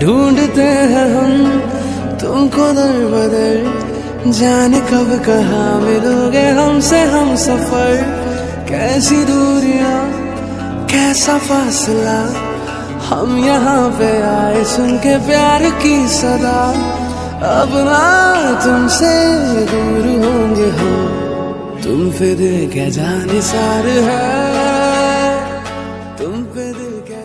ढूंढते हैं हम, तुमको दर बदर, जाने कब कहा मिलोगे हमसे हम सफ़र। कैसी दूरियाँ, कैसा फासला, हम यहाँ पे आए सुन के प्यार की सदा। अब ना तुमसे दूर होंगे हम, तुम फिर क्या जाने सार है। तुम पे दिल क्या